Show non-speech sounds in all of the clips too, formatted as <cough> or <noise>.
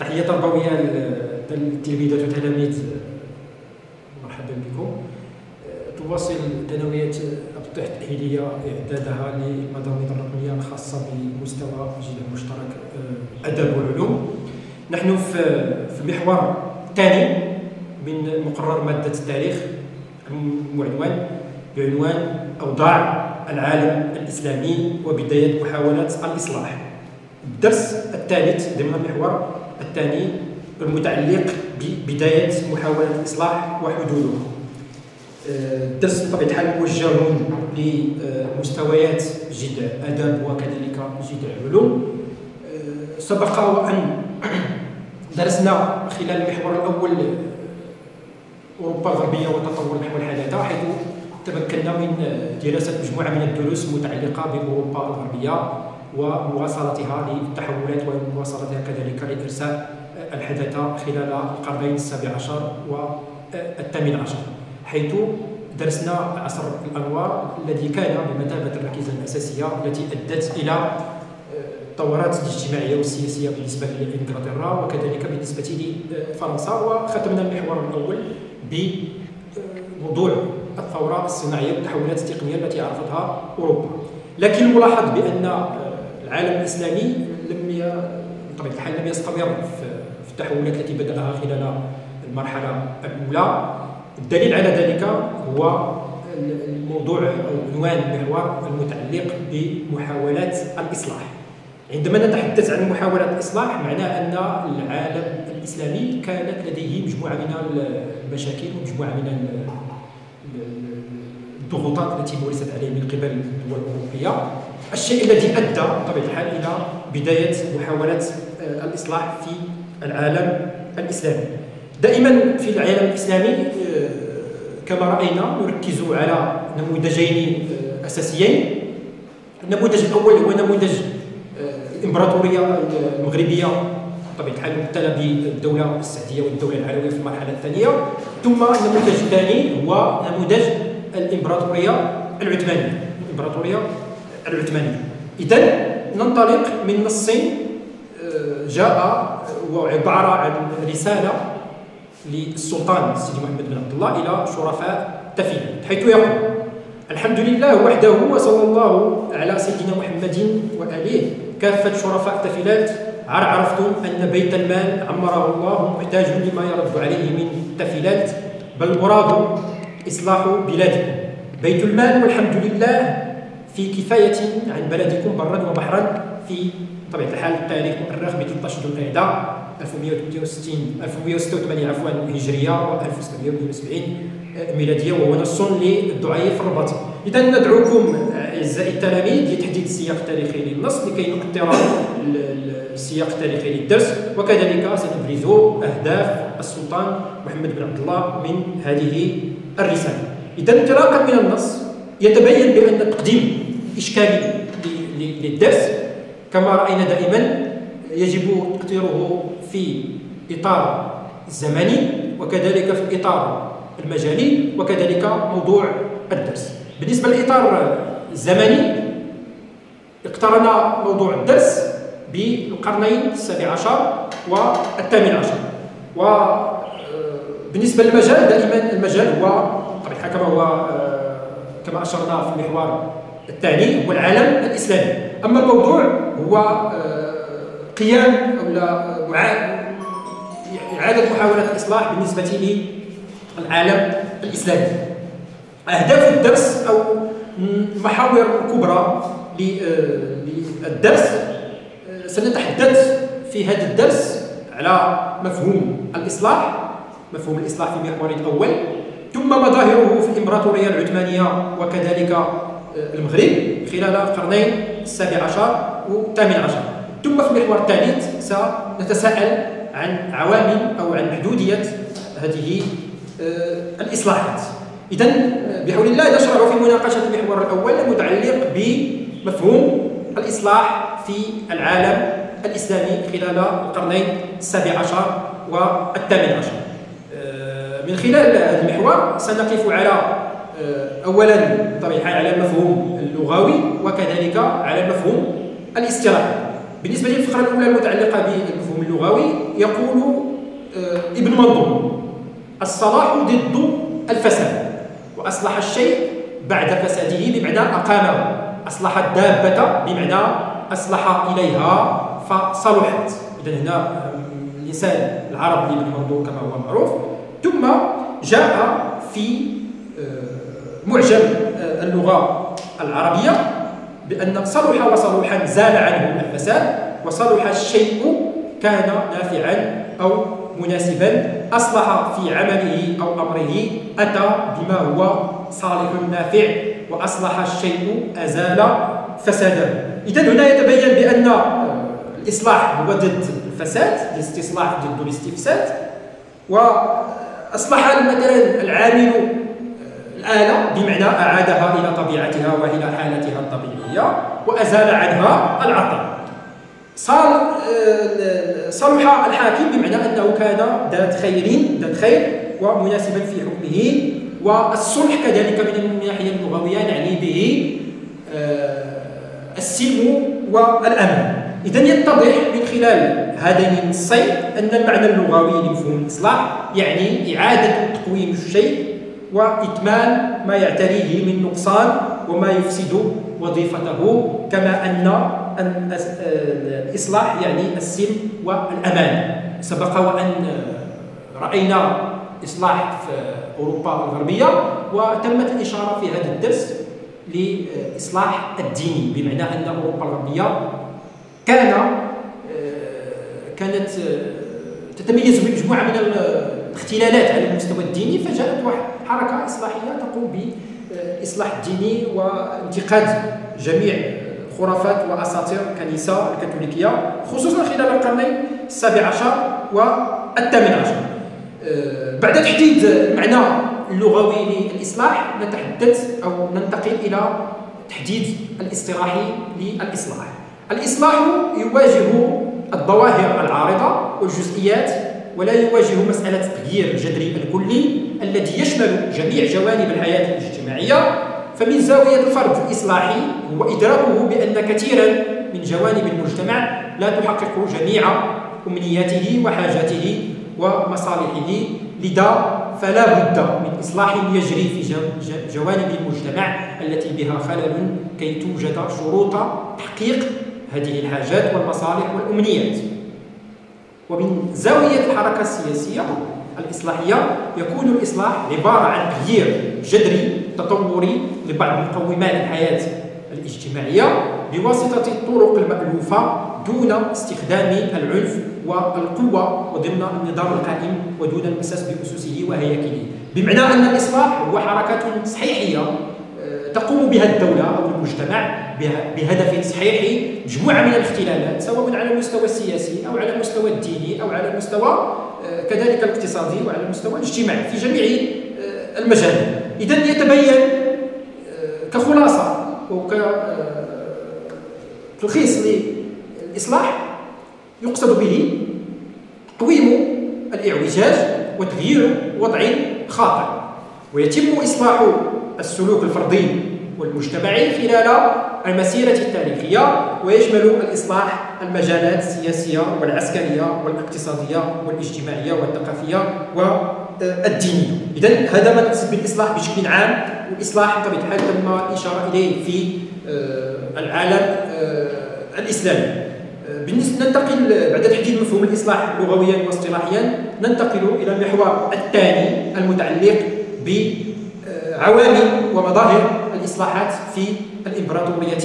تحية تربوية للتلميذات وتلاميذ مرحبا بكم. تواصل ثانوية الطرح التأهيلية إعدادها للمضامين الرقمية الخاصة بمستوى الجيل المشترك أدب والعلوم نحن في المحور الثاني من مقرر مادة التاريخ المعنوان بعنوان أوضاع العالم الإسلامي وبداية محاولات الإصلاح. الدرس الثالث ضمن المحور الثاني المتعلق ببداية محاولة الإصلاح وحدودها الدرس بطبيعة الحال موجه لمستويات جدع أدب وكذلك جدع علوم. سبق وأن <clears throat> درسنا خلال المحور الأول أوروبا الغربية وتطور نحو الحداثة حيث تمكنا من دراسة مجموعة من الدروس المتعلقة بأوروبا الغربية. ومواصلتها للتحولات ومواصلتها كذلك لإرساء الحداثة خلال القرنين السابع عشر والثامن عشر حيث درسنا عصر الأنوار الذي كان بمثابة الركيزة الأساسية التي أدت إلى التطورات الاجتماعية والسياسية بالنسبة لإنجلترا وكذلك بالنسبة لفرنسا وختمنا المحور الأول بموضوع الثورة الصناعية والتحولات التقنية التي عرفتها أوروبا. لكن الملاحظ بأن العالم الإسلامي لم بطبيعة الحال لم يستمر في التحولات التي بدأها خلال المرحلة الأولى. الدليل على ذلك هو الموضوع أو عنوان المحور المتعلق بمحاولات الإصلاح. عندما نتحدث عن محاولات الإصلاح معناه أن العالم الإسلامي كانت لديه مجموعة من المشاكل ومجموعة من الضغوطات التي مورست عليه من قبل الدول الأوروبية. الشيء الذي أدى بطبيعة الحال إلى بداية محاولات آه، الإصلاح في العالم الإسلامي. دائما في العالم الإسلامي آه، كما رأينا نركز على نموذجين آه، أساسيين. النموذج الأول هو نموذج الإمبراطورية المغربية بطبيعة الحال ممثله بالدولة السعديه والدولة العلوية في المرحلة الثانية، ثم النموذج الثاني هو نموذج الإمبراطورية العثمانية. الإمبراطورية 84 اذا ننطلق من نص آه، جاء آه، هو عباره عن رسالة للسلطان سيدي محمد بن عبد الله إلى شرفاء تفيل حيث يقول الحمد لله وحده وصلى الله على سيدنا محمد وآله. كافة شرفاء تفيلات. عرفتم أن بيت المال عمره الله محتاج لما يرد عليه من تفيلات. بل مراد إصلاح بلاده بيت المال والحمد لله في كفاية عن بلدكم برا وبحرا في طبيعة الحال التاريخ مؤرخ ب 13 ذو القعدة 1168 1186 عفوا هجرية و 1772 ميلادية وهو نص للضعيف الرباطي إذا ندعوكم أعزائي التلاميذ لتحديد السياق التاريخي للنص لكي نقتر السياق التاريخي للدرس. وكذلك سنبرز أهداف السلطان محمد بن عبد الله من هذه الرسالة. إذا انطلاقا من النص. يتبين بأن تقديم إشكالي للدرس كما رأينا دائما يجب تقديره في إطار الزمني وكذلك في الإطار المجالي وكذلك موضوع الدرس. بالنسبة للإطار الزمني اقترن موضوع الدرس بالقرنين السابع عشر والثامن عشر. وبالنسبة للمجال دائما المجال هو طبعا كما هو آه، كما أشرنا في المحور الثاني هو العالم الإسلامي. أما الموضوع هو آه، قيام أو إعادة محاولة الإصلاح بالنسبة للعالم الإسلامي. أهداف الدرس أو محاور كبرى للدرس آه، سنتحدث في هذا الدرس على مفهوم الإصلاح مفهوم الإصلاح في المحور الأول. ثم مظاهره في الإمبراطورية العثمانية وكذلك آه، المغرب خلال القرنين السابع عشر والثامن عشر. ثم في المحور الثالث سنتساءل عن عوامل أو عن محدودية هذه آه، الإصلاحات. إذا آه، بحول الله نشرع في مناقشة المحور الأول المتعلق بمفهوم الإصلاح في العالم الإسلامي خلال القرنين السابع عشر والثامن عشر. من خلال هذا المحور سنقف على آه، اولا الحال على المفهوم اللغوي وكذلك على المفهوم الاصطلاحي بالنسبة للفقرة الأولى المتعلقة بالمفهوم اللغوي يقول ابن منظور الصلاح ضد الفساد وأصلح الشيء بعد فساده بمعنى أقامه أصلح الدابة بمعنى أصلح إليها فصلحت. إذا هنا لسان العرب لابن منظور كما هو معروف ثم جاء في آه، معجم آه، اللغة العربية بأن صلح وصلوحا زال عنه الفساد وصلح الشيء كان نافعا أو مناسبا أصلح في عمله أو أمره أتى بما هو صالح نافع وأصلح الشيء أزال فسادا. إذا هنا يتبين بأن الإصلاح هو ضد الفساد الاستصلاح ضد الاستفساد وأصلح مثلا العامل الآلة بمعنى أعادها إلى طبيعتها وإلى حالتها الطبيعية وأزال عنها العطل صار صلح الحاكم بمعنى أنه كان ذات خير ذات خير ومناسبا في حكمه والصلح كذلك من الناحية اللغوية نعني به آه، السلم والأمن. إذا يتضح من خلال هذين النصين أن المعنى اللغوي لمفهوم الإصلاح يعني إعادة تقويم الشيء وإكمال ما يعتريه من نقصان وما يفسد وظيفته كما أن الإصلاح يعني السلم والأمان. سبق وأن رأينا إصلاح في أوروبا الغربية وتمت الإشارة في هذا الدرس لإصلاح الديني بمعنى أن أوروبا الغربية كان كانت تتميز بمجموعة من الاختلالات على المستوى الديني فجاءت واحد حركة إصلاحية تقوم بالإصلاح الديني وانتقاد جميع خرافات وأساطير الكنيسة الكاثوليكية خصوصا خلال القرنين السابع عشر والثامن عشر. بعد تحديد المعنى اللغوي للإصلاح نتحدث أو ننتقل إلى تحديد الاصطلاحي للإصلاح. الإصلاح يواجه الظواهر العارضة والجزئيات ولا يواجه مسألة التغيير الجذري الكلي الذي يشمل جميع جوانب الحياة الاجتماعية. فمن زاوية الفرد الإصلاحي هو إدراكه بأن كثيرا من جوانب المجتمع لا تحقق جميع أمنياته وحاجاته ومصالحه لذا فلا بد من إصلاح يجري في جوانب المجتمع التي بها خلل كي توجد شروط تحقيق هذه الحاجات والمصالح والأمنيات. ومن زاوية الحركة السياسية الإصلاحية يكون الإصلاح عبارة عن تغيير جذري تطوري لبعض مقومات الحياة الاجتماعية بواسطة الطرق المألوفة دون استخدام العنف والقوة وضمن النظام القائم ودون المساس بأسسه وهياكله. بمعنى أن الإصلاح هو حركة صحيحية آه، تقوم بها الدولة المجتمع بهدف تصحيح مجموعة من الاختلالات سواء على المستوى السياسي أو على المستوى الديني أو على المستوى آه، كذلك الاقتصادي وعلى المستوى الاجتماعي في جميع آه، المجالات. إذا يتبين كخلاصة وكتلخيص للإصلاح يقصد به تقويم الإعوجاج وتغيير وضع خاطئ ويتم إصلاح السلوك الفردي والمجتمعي خلال المسيرة التاريخية ويشمل الإصلاح المجالات السياسية والعسكرية والاقتصادية والاجتماعية والثقافية والدينية. إذا هذا ما نقصد بالإصلاح بشكل عام والإصلاح بطبيعة الحال تم الإشارة إليه في آه، العالم آه، الإسلامي. بالنسبة ننتقل بعد تحديد مفهوم الإصلاح لغويا واصطلاحيا ننتقل إلى المحور الثاني المتعلق بعوامل ومظاهر الإصلاحات في الإمبراطورية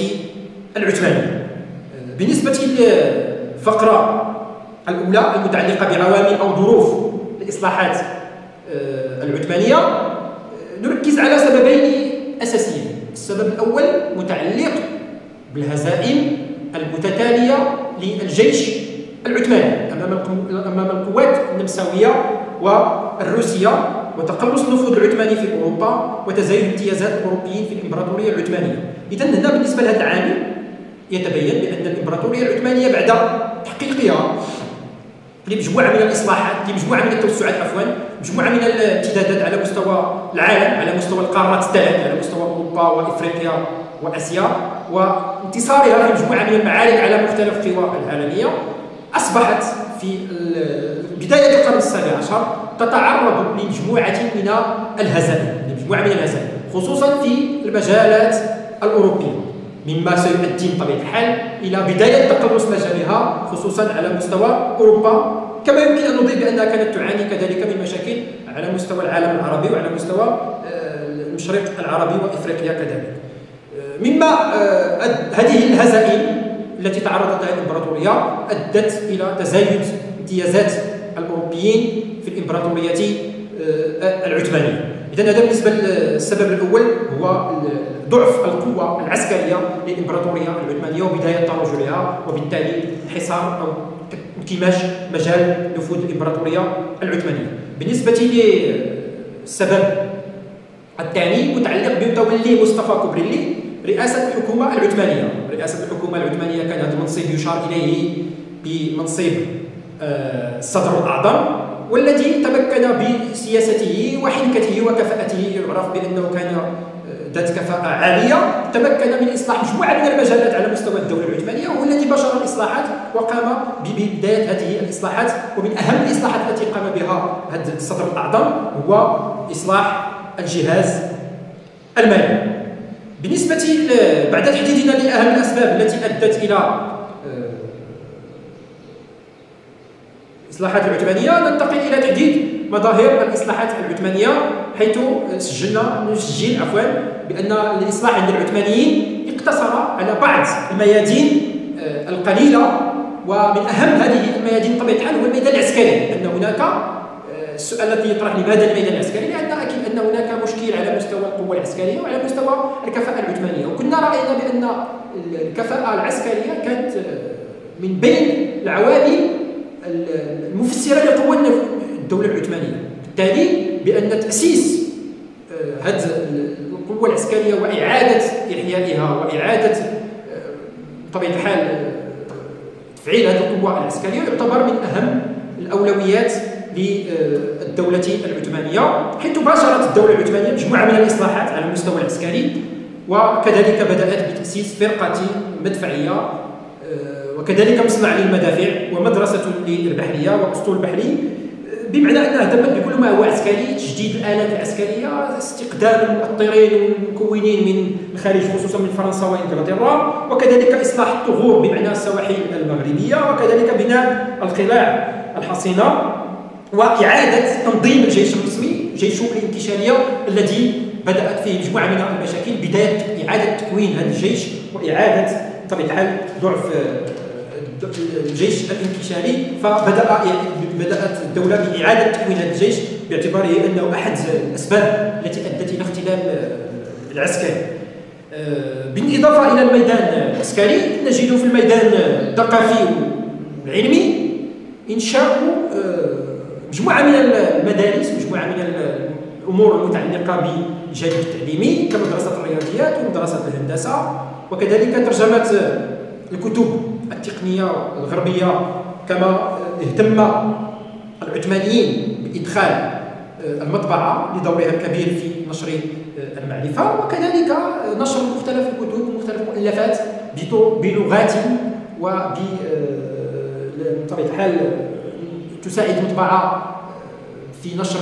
العثمانية. بالنسبة للفقرة الأولى المتعلقة بعوامل أو ظروف الإصلاحات آه، العثمانية آه، نركز على سببين أساسيين. السبب الأول متعلق بالهزائم المتتالية للجيش العثماني أمام القوات النمساوية والروسية. وتقلص النفوذ العثماني في أوروبا وتزايد امتيازات الأوروبيين في الإمبراطورية العثمانية. اذا هنا بالنسبة لهذا العامل يتبين بأن الإمبراطورية العثمانية بعد تحقيقها لمجموعة من الإصلاحات لمجموعة من التوسعات عفوا مجموعة من الامتدادات على مستوى العالم على مستوى القارات الثلاث على مستوى أوروبا وإفريقيا وآسيا. وانتصارها في مجموعة من المعارك على مختلف القوى العالمية أصبحت في بداية القرن السابع عشر تتعرض لمجموعة من الهزائم لمجموعة من الهزائم خصوصا في المجالات الأوروبية مما سيؤدي بطبيعة الحال إلى بداية تقلص مجالها خصوصا على مستوى أوروبا. كما يمكن أن نضيف بأنها كانت تعاني كذلك من مشاكل على مستوى العالم العربي وعلى مستوى آه، المشرق العربي وإفريقيا كذلك. آه، مما آه، هذه الهزائم التي تعرضت لها الإمبراطورية أدت إلى تزايد امتيازات الأوروبيين في الإمبراطورية العثمانية. إذا هذا بالنسبة للسبب الأول هو ضعف القوة العسكرية للإمبراطورية العثمانية وبداية تراجعها وبالتالي انحصار أو انكماش مجال نفوذ الإمبراطورية العثمانية. بالنسبة للسبب الثاني متعلق بتولي مصطفى كوبريلي رئاسة الحكومة العثمانية. رئاسة الحكومة العثمانية كان هذا المنصب يشار إليه بمنصب آه، الصدر الأعظم والذي تمكن بسياسته وحنكته وكفاءته يعرف بأنه كان آه، ذات كفاءة عالية. تمكن من إصلاح مجموعة من المجالات على مستوى الدولة العثمانية وهو الذي بشر الإصلاحات وقام ببداية هذه الإصلاحات ومن أهم الإصلاحات التي قام بها هذا الصدر الأعظم هو إصلاح الجهاز المالي. بالنسبة بعد تحديدنا لأهم الأسباب التي أدت إلى الإصلاحات العثمانية ننتقل إلى تحديد مظاهر الإصلاحات العثمانية حيث سجلنا نسجل عفوا بأن الإصلاح عند العثمانيين اقتصر على بعض الميادين آه، القليلة ومن أهم هذه الميادين بطبيعة الحال هو الميدان العسكري أن هناك آه، السؤال الذي يطرح لماذا الميدان العسكري؟ لأن أكيد أن هناك مشكل على مستوى القوة العسكرية وعلى مستوى الكفاءة العثمانية وكنا رأينا بأن الكفاءة العسكرية كانت آه، من بين العوامل المفسرة لقوة الدولة العثمانية بالتالي بأن تأسيس هذه آه، القوة العسكرية وإعادة إحيائها وإعادة آه، بطبيعة الحال تفعيل هذه القوة العسكرية يعتبر من أهم الأولويات للدولة العثمانية حيث باشرت الدولة العثمانية مجموعة من الإصلاحات على المستوى العسكري وكذلك بدأت بتأسيس فرقة مدفعية وكذلك مصنع للمدافع ومدرسة للبحرية وأسطول بحري بمعنى أنها اهتمت بكل ما هو عسكري تجديد الآلات العسكرية استقدام المؤطرين والمكونين من الخارج خصوصا من فرنسا وإنجلترا وكذلك إصلاح الثغور بمعنى السواحل المغربية وكذلك بناء القلاع الحصينة. وإعادة تنظيم الجيش الرسمي جيش الانتشارية الذي بدأت فيه مجموعة من المشاكل بداية إعادة تكوين هذا الجيش وإعادة بطبيعة الحال ضعف الجيش الانكشاري فبدأ بدأت الدولة بإعادة تكوين هذا الجيش باعتباره أنه أحد الأسباب التي أدت إلى اختلال العسكري. آه، بالإضافة إلى الميدان العسكري نجد في الميدان الثقافي والعلمي إنشاء آه، مجموعة من المدارس مجموعة من الأمور المتعلقة بالجانب التعليمي كمدرسة الرياضيات ومدرسه الهندسة وكذلك ترجمة الكتب التقنية الغربية كما اهتم العثمانيين بإدخال آه، المطبعة لدورها الكبير في نشر المعرفة وكذلك نشر مختلف الكتب ومختلف المؤلفات بلغات وبطبيعة آه، الحال تساعد المطبعة في نشر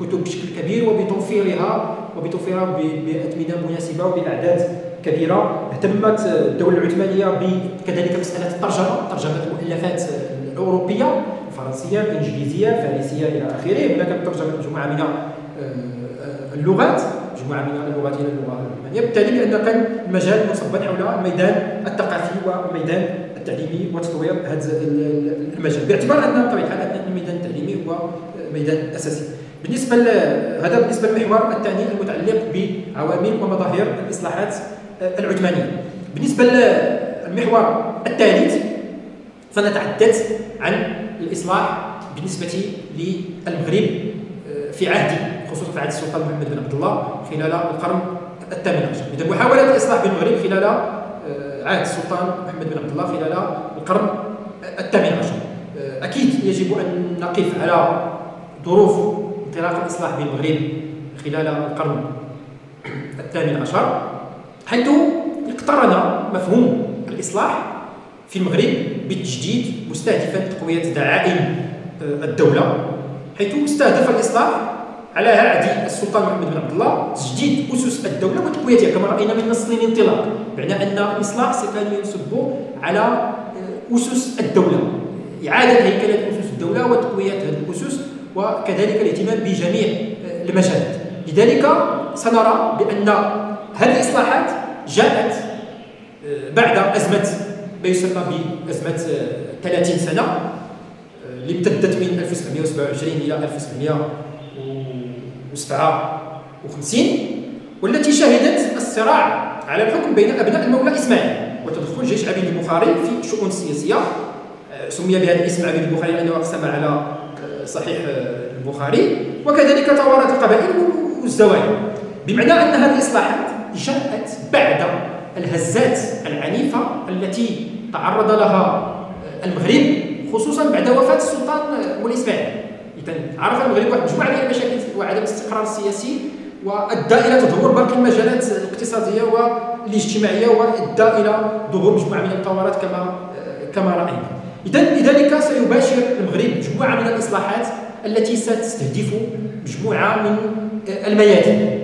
الكتب بشكل كبير وبتوفيرها وبتوفيرها بأثمنة مناسبة وبأعداد كبيرة. اهتمت الدولة العثمانية بكذلك مسألة الترجمة ترجمة المؤلفات الأوروبية الفرنسيه الانجليزيه الفارسيه إلى آخره. هناك ترجمة مجموعه من آه، اللغات مجموعه من اللغات إلى اللغة الألمانية. بالتالي لأن كان المجال مصبا حول الميدان الثقافي والميدان التعليمي وتطوير هذا المجال. باعتبار أن بطبيعه الحال الميدان التعليمي هو ميدان أساسي. بالنسبة هذا بالنسبة للمحور الثاني المتعلق بعوامل ومظاهر الإصلاحات العثمانية. بالنسبة للمحور الثالث فنتحدث عن الإصلاح بالنسبة للمغرب آه، في عهد خصوصا في عهد السلطان محمد بن عبد الله خلال القرن الثامن عشر. إذا محاولة الإصلاح بالمغرب خلال عهد السلطان محمد بن عبد الله خلال القرن الثامن عشر. آه، أكيد يجب أن نقف على ظروف انطلاق الإصلاح بالمغرب خلال القرن الثامن عشر حيث اقترن مفهوم الإصلاح في المغرب بالتجديد مستهدفا تقويه دعائم الدولة حيث استهدف الإصلاح على عهد السلطان محمد بن عبد الله تجديد أسس الدولة وتقويتها كما رأينا من نص الانطلاق بمعنى أن الإصلاح سكان ينصب على أسس الدولة. إعادة هيكلة أسس الدولة وتقوية هذه الأسس وكذلك الاهتمام بجميع المشاهد لذلك سنرى بأن هذه الإصلاحات جاءت آه، بعد أزمة ما يسمى بأزمة 30 سنة آه، اللي امتدت من 1927 إلى 1957 والتي شهدت الصراع على الحكم بين أبناء المولى إسماعيل. وتدخل جيش عبيد البخاري في الشؤون السياسيه آه، سمي بهذا الاسم عبيد البخاري لأنه أقسم على صحيح البخاري. وكذلك توارث القبائل والزوايا بمعنى أن هذه الإصلاحات جاءت بعد الهزات العنيفة التي تعرض لها المغرب خصوصا بعد وفاة السلطان مولاي إسماعيل. اذا عرف المغرب واحد مجموعه من المشاكل وعدم الاستقرار السياسي وأدى إلى تدهور باقي المجالات الاقتصادية والاجتماعية وأدى إلى ظهور مجموعة من الثورات كما كما رأينا. اذا لذلك سيباشر المغرب مجموعة من الإصلاحات التي ستستهدف مجموعة من الميادين.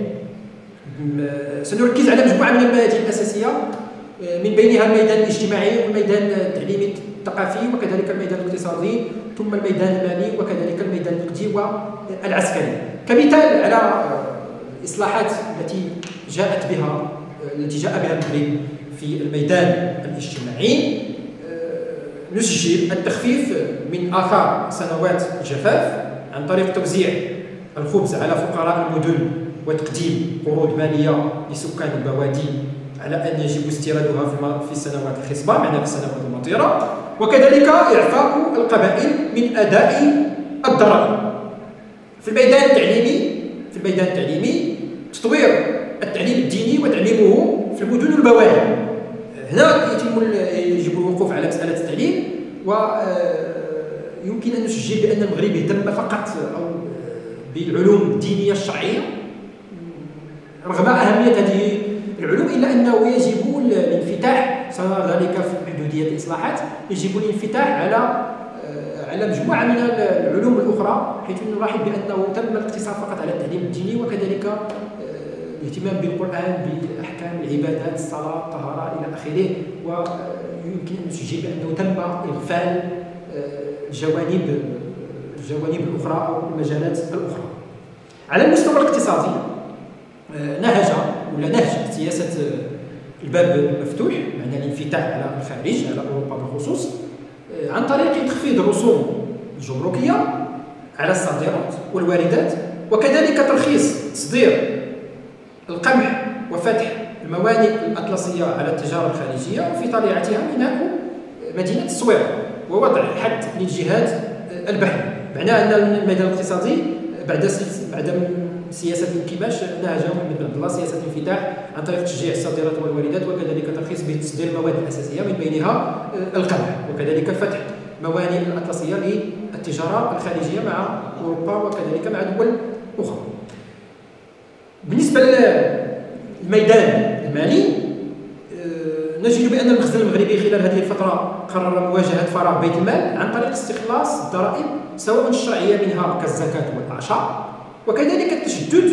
سنركز على مجموعة من الميادين الأساسية من بينها الميدان الاجتماعي والميدان التعليمي الثقافي وكذلك الميدان الاقتصادي. ثم الميدان المالي وكذلك الميدان النقدي والعسكري. كمثال على الاصلاحات التي جاءت بها التي جاء بها المغرب في الميدان الاجتماعي. نسجل التخفيف من اثار سنوات الجفاف عن طريق توزيع الخبز على فقراء المدن وتقديم قروض مالية لسكان البوادي على أن يجب استيرادها في السنوات الخصبة معناها في السنوات المطيرة. وكذلك إعفاء القبائل من أداء الضرائب في الميدان التعليمي في الميدان التعليمي تطوير التعليم الديني وتعليمه في المدن والبوادي هنا يتم يجب الوقوف على مسألة التعليم ويمكن أن نسجل بأن المغرب اهتم فقط أو بالعلوم الدينية الشرعية رغم أهمية هذه العلوم إلا أنه يجب الانفتاح سنرى ذلك في محدوديه الإصلاحات يجب الانفتاح على على مجموعة من العلوم الأخرى حيث نلاحظ بأنه تم الاقتصار فقط على التعليم الديني وكذلك الاهتمام بالقرآن باحكام العبادات الصلاة الطهارة إلى آخره ويمكن أن نسجل بأنه تم إغفال الجوانب الجوانب الأخرى أو المجالات الأخرى. على المستوى الاقتصادي نهج ولا نهج سياسة الباب المفتوح معنى الانفتاح على الخارج على أوروبا بالخصوص عن طريق تخفيض الرسوم الجمركية على الصادرات والواردات وكذلك ترخيص تصدير القمح وفتح الموانئ الأطلسية على التجارة الخارجية وفي طليعتها بناء مدينة الصويره ووضع حد للجهاد البحري. معناه أن الميدان الاقتصادي بعد بعد سياسة الانكماش نهج محمد بن عبد الله سياسة الانفتاح عن طريق تشجيع الصادرات والواردات وكذلك ترخيص بتصدير المواد الأساسية من بينها القمح وكذلك فتح موانئ الأطلسية للتجارة الخارجيه مع أوروبا وكذلك مع دول أخرى. بالنسبة للميدان المالي نجد بأن المخزن المغربي خلال هذه الفترة قرر مواجهة فراغ بيت المال عن طريق استخلاص الضرائب سواء الشرعية منها كالزكاة والاعشار وكذلك التشدد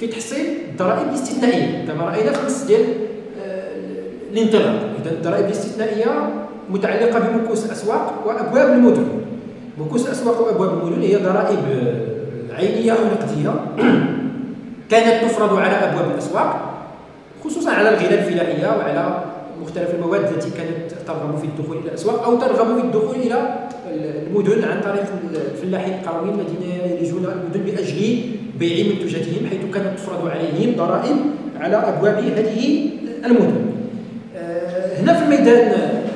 في تحصيل الضرائب الاستثنائية. كما رأينا في النص ديال الانطلاق. إذا الضرائب الاستثنائية متعلقة بمكوس الأسواق وأبواب المدن. مكوس الأسواق وأبواب المدن هي ضرائب عينية أو نقدية. <clears throat> كانت تفرض على أبواب الأسواق خصوصا على الغلال الفلاحية وعلى مختلف المواد التي كانت ترغب في الدخول إلى الأسواق أو ترغب في الدخول إلى المدن عن طريق الفلاحين القرويين الذين يلجون المدن باجل بيع منتجاتهم حيث كانت تفرض عليهم ضرائب على أبواب هذه المدن. آه، هنا في الميدان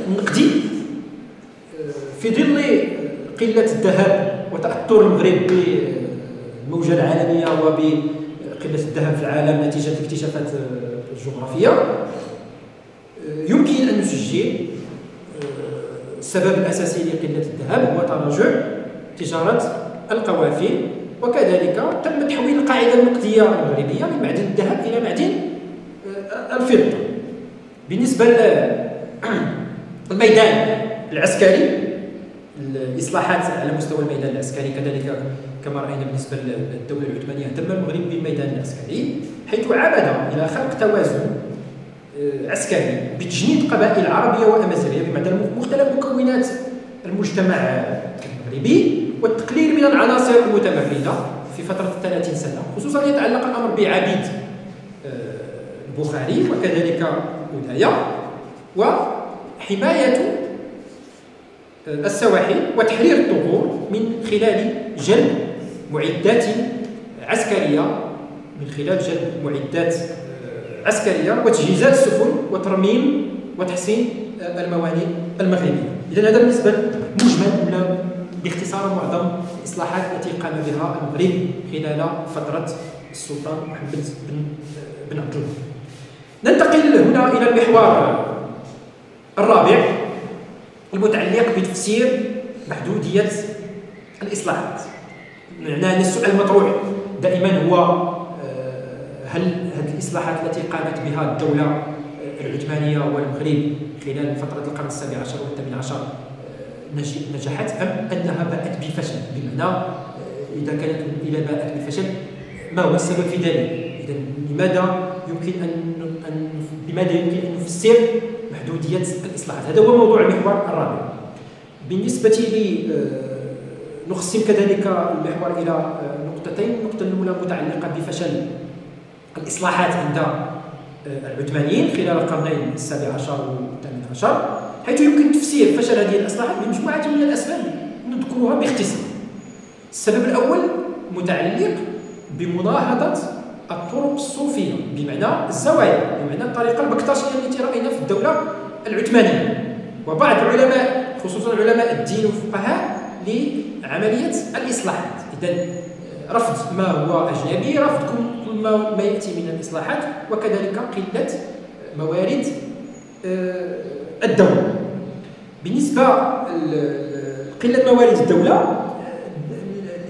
النقدي آه، في ظل قلة الذهب وتأثر المغرب بالموجة العالمية وبقلة الذهب في العالم نتيجة الاكتشافات الجغرافيه يمكن أن نسجل السبب الأساسي لقلة الذهب هو تراجع تجارة القوافل وكذلك تم تحويل القاعدة النقديه المغربية من معدن الذهب إلى معدن الفضة. بالنسبة للميدان <clears throat> العسكري الإصلاحات على مستوى الميدان العسكري كذلك كما رأينا بالنسبة للدولة العثمانية اهتم المغرب بالميدان العسكري حيث عمد إلى خلق توازن آه، عسكري بتجنيد قبائل عربية وأمازيغية بمعنى مختلف مكونات المجتمع المغربي والتقليل من العناصر المتمرده في فترة 30 سنة خصوصا يتعلق الأمر بعبيد آه، البخاري وكذلك ولايه وحماية السواحل وتحرير الثغور من خلال جلب معدات عسكرية من خلال جلب معدات عسكرية وتجهيزات السفن وترميم وتحسين الموانئ المغربيه اذا هذا بالنسبة مجمل ولا باختصار معظم الإصلاحات التي قام بها المغرب خلال فترة السلطان محمد بن بن عبد الله ننتقل هنا إلى المحور الرابع المتعلق بتفسير محدودية الإصلاحات. أن السؤال المطروح دائما هو هل هذه الإصلاحات التي قامت بها الدولة آه، العثمانية والمغرب خلال فترة القرن السابع عشر والثامن عشر آه، نجحت أم أنها باءت بفشل؟ بمعنى إذا كانت إلى باءت بفشل ما هو السبب في ذلك؟ إذا لماذا يمكن أن بماذا يمكن أن نفسر محدودية الإصلاحات؟ هذا هو موضوع المحور الرابع. بالنسبة لي آه، نقسم كذلك المحور إلى آه، نقطتين. النقطة الأولى متعلقة بفشل الإصلاحات عند آه، العثمانيين خلال القرنين السابع عشر والثامن عشر حيث يمكن تفسير فشل هذه الإصلاحات بمجموعة من الأسباب نذكرها باختصار. السبب الأول متعلق بمناهضه الطرق الصوفية بمعنى الزوايا بمعنى الطريقة البكتاشيه التي رأينا في الدولة العثمانية. وبعض العلماء خصوصا علماء الدين والفقهاء لعملية الإصلاحات. اذا رفض ما هو أجنبي رفض كل ما, يأتي من الإصلاحات وكذلك قلة موارد آه، الدولة. بالنسبة لقله موارد الدولة آه،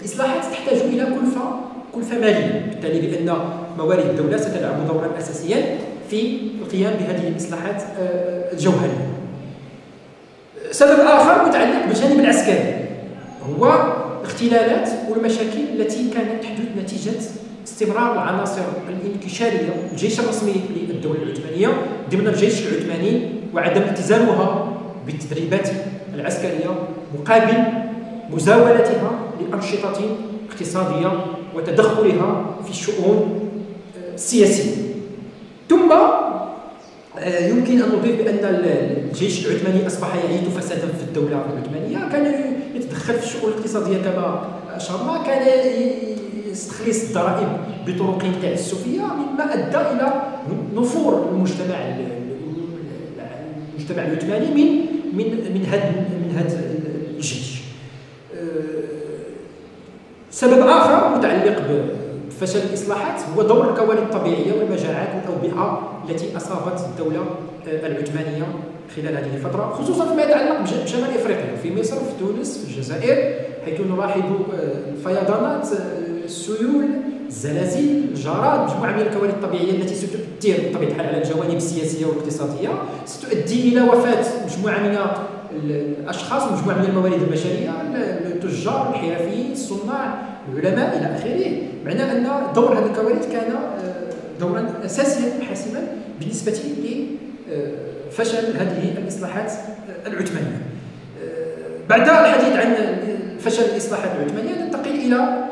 الإصلاحات تحتاج إلى كلفة كلفة مالية. بالتالي لأن موارد الدولة ستلعب دورا أساسيا في القيام بهذه الإصلاحات آه، الجوهرية. سبب آخر متعلق بالجانب العسكري هو الاختلالات والمشاكل التي كانت تحدث نتيجة استمرار العناصر الانكشارية الجيش الرسمي للدولة العثمانية ضمن الجيش العثماني وعدم التزامها بالتدريبات العسكرية مقابل مزاولتها لأنشطة اقتصادية وتدخلها في الشؤون آه، السياسية ثم آه، يمكن أن نضيف بأن الجيش العثماني أصبح يعيد فسادا في الدولة العثمانية. كان يتدخل في الشؤون الاقتصادية كما أشرنا كان يستخلص الضرائب بطرق تعسفية مما أدى إلى نفور المجتمع المجتمع العثماني من من من هذا من هذا الجيش. آه، سبب آخر متعلق بفشل الإصلاحات هو دور الكوارث الطبيعية والمجاعات والأوبئة التي أصابت الدولة آه، العثمانية خلال هذه الفترة خصوصا فيما يتعلق بشمال إفريقيا. في مصر في تونس في الجزائر حيث نلاحظ آه، الفيضانات آه، السيول الزلازل الجراد مجموعة من الكوارث الطبيعية التي ستؤثر بطبيعة الحال على الجوانب السياسية والاقتصادية ستؤدي إلى وفاة مجموعة من الأشخاص مجموعة من الموارد البشرية التجار الحرفيين الصناع العلماء إلى آخره. معنى أن دور هذه الكوارث كان آه، دورا أساسيا حاسما بالنسبة لفشل هذه الإصلاحات العثمانية. آه، بعد الحديث عن فشل الإصلاحات العثمانية ننتقل إلى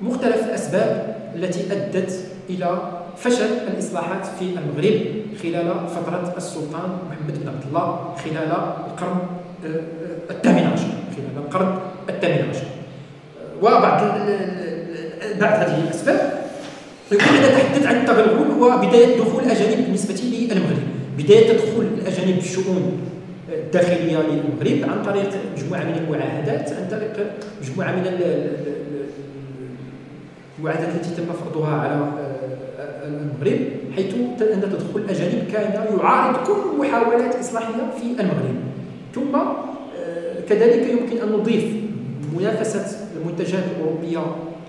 مختلف الأسباب التي أدت إلى فشل الإصلاحات في المغرب خلال فترة السلطان محمد بن عبد الله خلال القرن آه، الثامن عشر خلال القرن الثامن عشر. وبعض بعض هذه الأسباب يمكن ان نتحدث عن التغلغل وبداية دخول الاجانب بالنسبة للمغرب. بداية تدخل الأجانب الشؤون الداخلية للمغرب عن طريق مجموعة من المعاهدات عن طريق مجموعة من المعاهدات التي تم فرضها على آه، المغرب حيث أن تدخل الأجانب كان يعارض كل محاولات إصلاحية في المغرب. ثم آه، كذلك يمكن أن نضيف منافسة المنتجات الأوروبية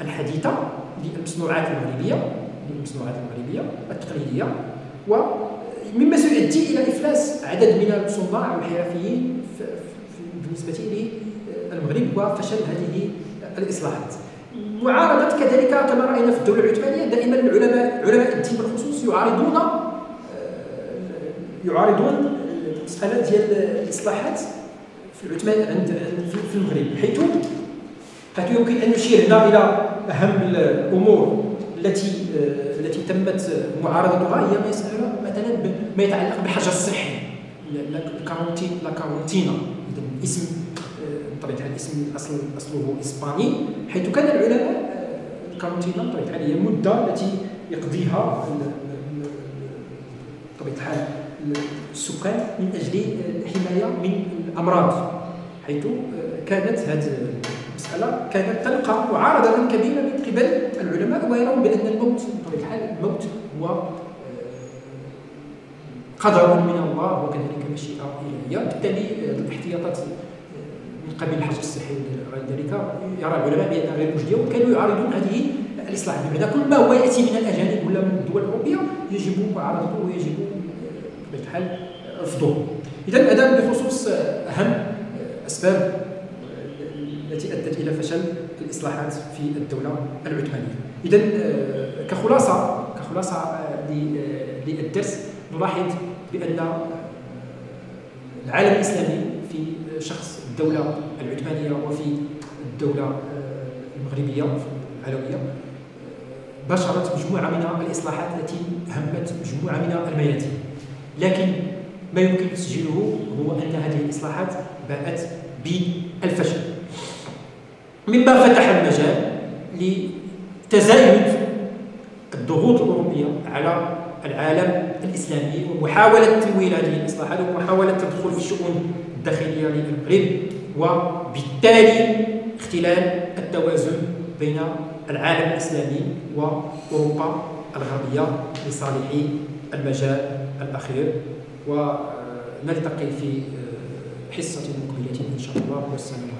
الحديثة للمصنوعات المغربية للمصنوعات المغربية التقليدية ومما سيؤدي إلى إفلاس عدد من الصناع والحرفيين في بالنسبة للمغرب وفشل هذه الإصلاحات. معارضة كذلك كما رأينا في الدولة العثمانية دائما العلماء علماء الدين بالخصوص يعارضون يعارضون المساله ديال الإصلاحات في العثمان عند في المغرب حيث حيث يمكن أن نشير هنا إلى أهم الأمور. التي التي تمت معارضتها هي ما يسمى مثلا ما يتعلق بالحجر الصحي. لا كارونتينا. اسم بطبيعة الحال أصله إسباني حيث كان العلماء الكارونتينا بطبيعة الحال هي المدة التي يقضيها بطبيعة الحال السكان من أجل الحماية من الأمراض حيث كانت هذه المسألة كانت تلقى معارضة كبيرة من قبل العلماء ويرون بأن الموت بطبيعة الحال الموت هو آه، قدر من الله وكذلك مشيئه الهيه بالتالي الاحتياطات آه، من قبل الحجر الصحي وغير ذلك يرى العلماء بانها غير مجدية وكانوا يعارضون هذه الإصلاح. بمعنى كل ما هو يأتي من الأجانب ولا من الدول الأوروبية يجب معارضته ويجب بطبيعة الحال رفضه. اذا هذا بخصوص أهم أسباب التي أدت إلى فشل الإصلاحات في الدولة العثمانية. اذا كخلاصة كخلاصة للدرس نلاحظ بأن العالم الإسلامي في شخص الدولة العثمانية وفي الدولة المغربية العلويه بشرت مجموعة من الإصلاحات التي همت مجموعة من الميادين. لكن ما يمكن تسجيله هو أن هذه الإصلاحات باءت بالفشل. مما فتح المجال لتزايد الضغوط الأوروبية على العالم الإسلامي ومحاولة تمويل هذه الإصلاحات ومحاولة التدخل في الشؤون الداخلية للمغرب وبالتالي اختلال التوازن بين العالم الإسلامي وأوروبا الغربية لصالح المجال الأخير. ونلتقي في حصة مقبلة إن شاء الله. والسلام